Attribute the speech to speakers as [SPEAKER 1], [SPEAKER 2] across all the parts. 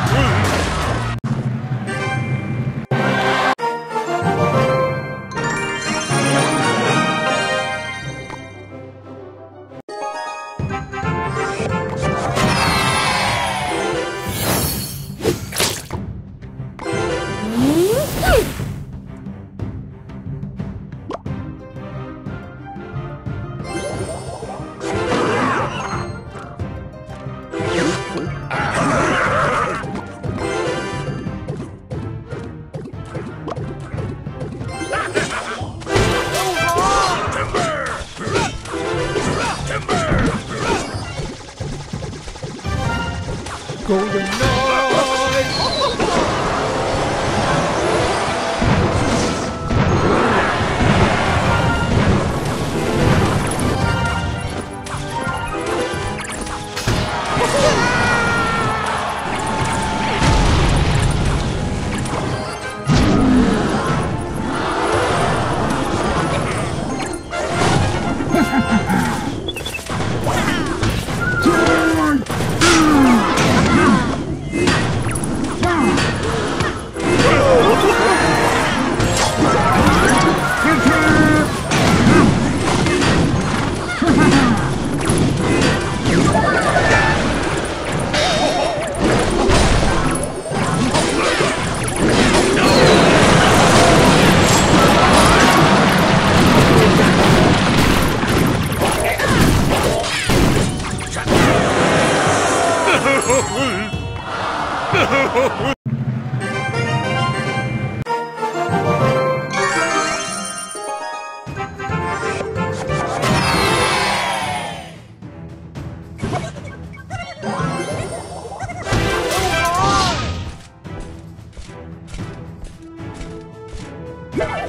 [SPEAKER 1] 둘, Golden
[SPEAKER 2] Out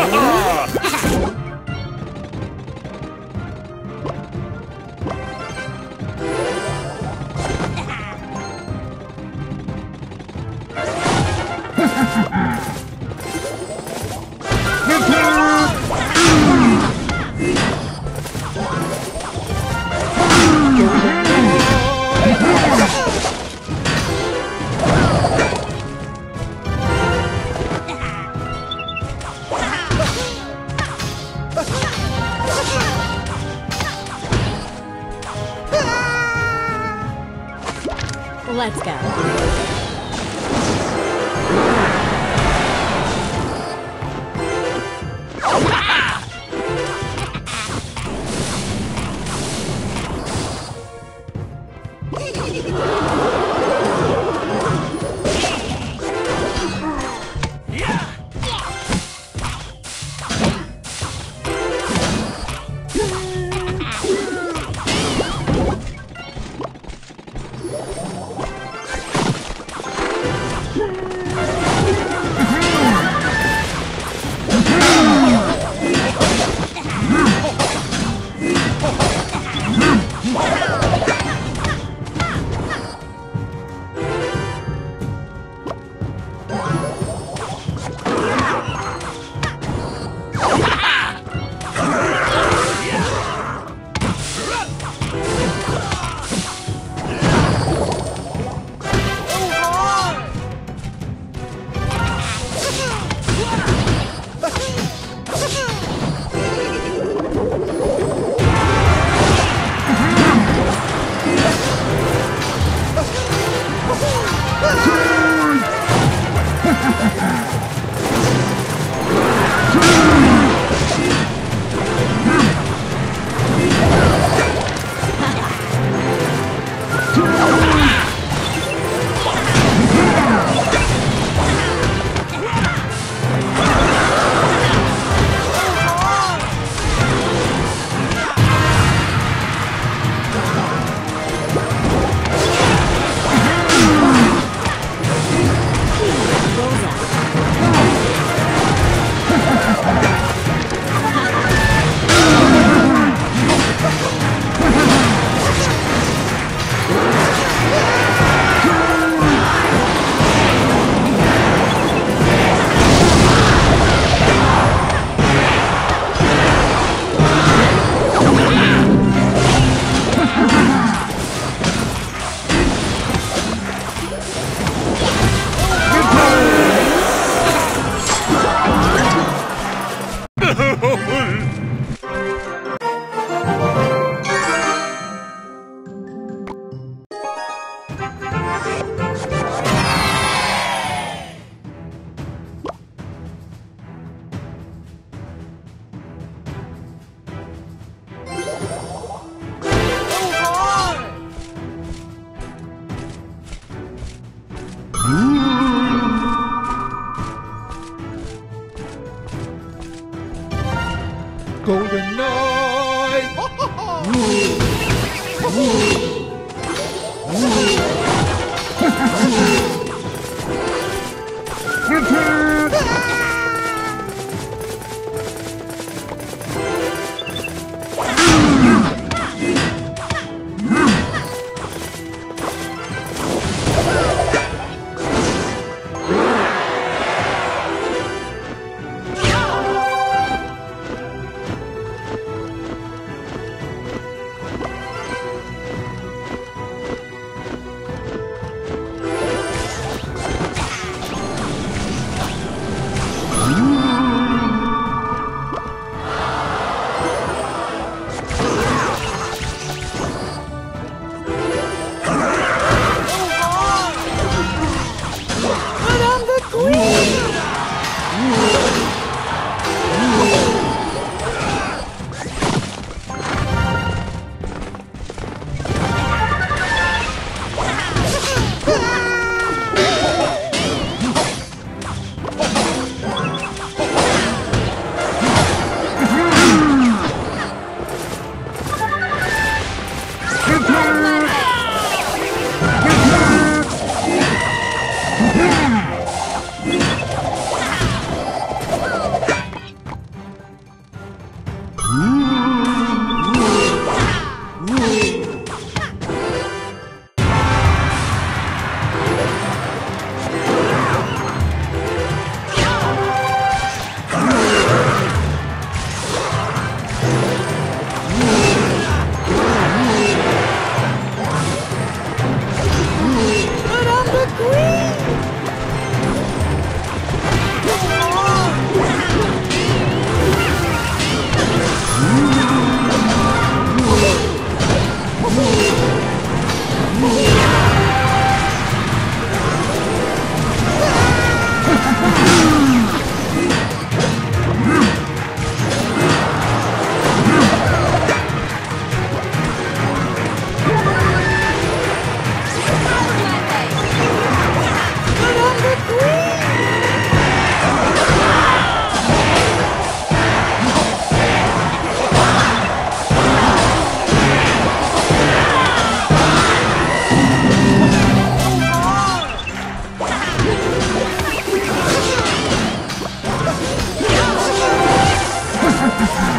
[SPEAKER 1] Oh!
[SPEAKER 2] Let's go.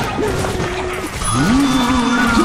[SPEAKER 3] うわ!